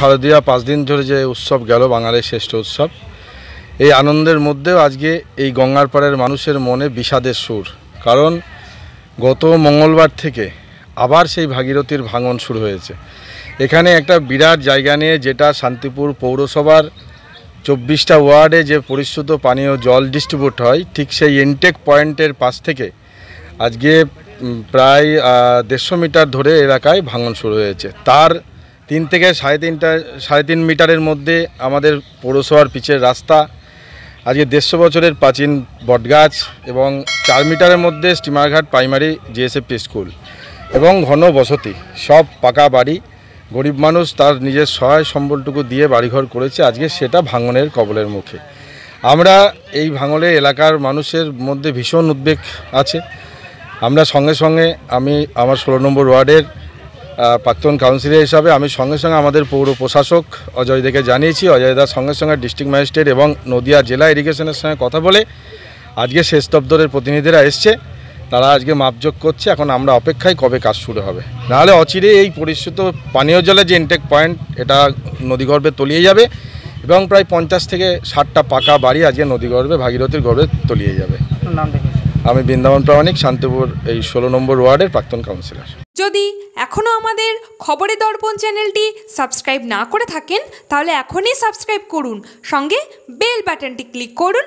শারদীয়া, পাঁচ দিন ধরে যে উৎসব গেল, বাঙালির শ্রেষ্ঠ উৎসব। এই আনন্দের মধ্যেও আজকে এই গঙ্গার পাড়ের মানুষের মনে বিষাদের সুর। কারণ গত মঙ্গলবার থেকে আবার সেই ভাগীরথীর ভাঙন শুরু হয়েছে। এখানে একটা বিরাট জায়গা নিয়ে যেটা শান্তিপুর পৌরসভার চব্বিশটা ওয়ার্ডে যে পরিশুদ্ধ পানীয় জল ডিস্ট্রিবিউট হয়, ঠিক সেই ইনটেক পয়েন্টের পাশ থেকে আজকে প্রায় দেড়শো মিটার ধরে এলাকায় ভাঙন শুরু হয়েছে। তার তিন থেকে সাড়ে তিনটা, সাড়ে তিন মিটারের মধ্যে আমাদের পৌরসভার পিচের রাস্তা, আজকে দেড়শো বছরের প্রাচীন বটগাছ এবং চার মিটারের মধ্যে স্টিমারঘাট প্রাইমারি জিএসএফপি স্কুল এবং ঘন বসতি, সব পাকা বাড়ি। গরিব মানুষ তার নিজের সহায় সম্বলটুকু দিয়ে বাড়িঘর করেছে, আজকে সেটা ভাঙনের কবলের মুখে। আমরা এই ভাঙলে এলাকার মানুষের মধ্যে ভীষণ উদ্বেগ আছে। আমরা সঙ্গে সঙ্গে আমি আমার ষোলো নম্বর ওয়ার্ডের প্রাক্তন কাউন্সিলর হিসাবে আমি সঙ্গে সঙ্গে আমাদের পৌর প্রশাসক অজয় দেকে জানিয়েছি। অজয় দার সঙ্গে সঙ্গে ডিস্ট্রিক্ট ম্যাজিস্ট্রেট এবং নদিয়া জেলা ইরিগেশনের সঙ্গে কথা বলে আজকে শেষ দপ্তরের প্রতিনিধিরা এসছে। তারা আজকে মাপযোগ করছে। এখন আমরা অপেক্ষায় কবে কাজ শুরু হবে। নাহলে অচিরে এই পরিশ্রুত পানীয় জলের যে ইনটেক পয়েন্ট এটা নদীগর্ভে তলিয়ে যাবে এবং প্রায় পঞ্চাশ থেকে ষাটটা পাকা বাড়ি আজকে নদীগর্ভে ভাগীরথীর গর্ভে তলিয়ে যাবে। নাম আমি বৃন্দাবন প্রামাণিক, শান্তিপুর এই ষোলো নম্বর ওয়ার্ডের প্রাক্তন কাউন্সিলর যদি এখনও আমাদের খবরের দর্পণ চ্যানেলটি সাবস্ক্রাইব না করে থাকেন, তাহলে এখনই সাবস্ক্রাইব করুন। সঙ্গে বেল বাটনটি ক্লিক করুন।